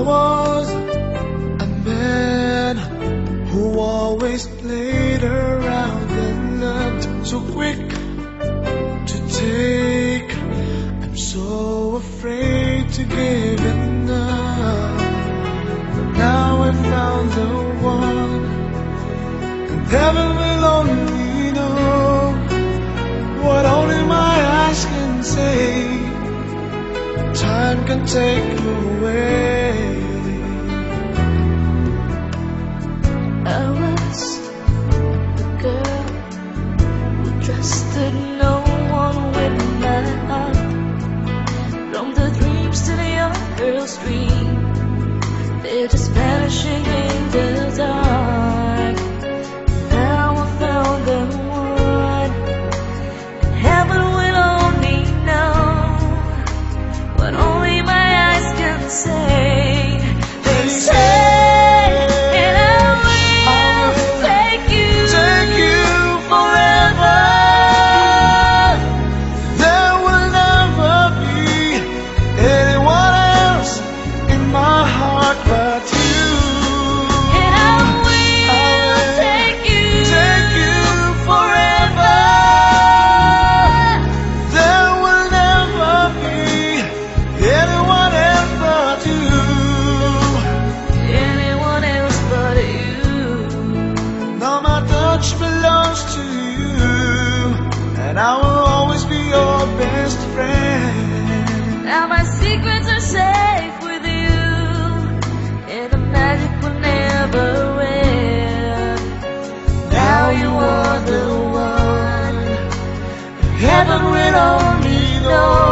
Was a man who always played around and not so quick to take. I'm so afraid to give in up. Now I found the one, and heaven will only know what only my eyes can say. Time can take away. Vanishing in And I will always be your best friend. Now my secrets are safe with you. And the magic will never end. Now you are the one. Heaven will only know.